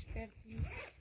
expertos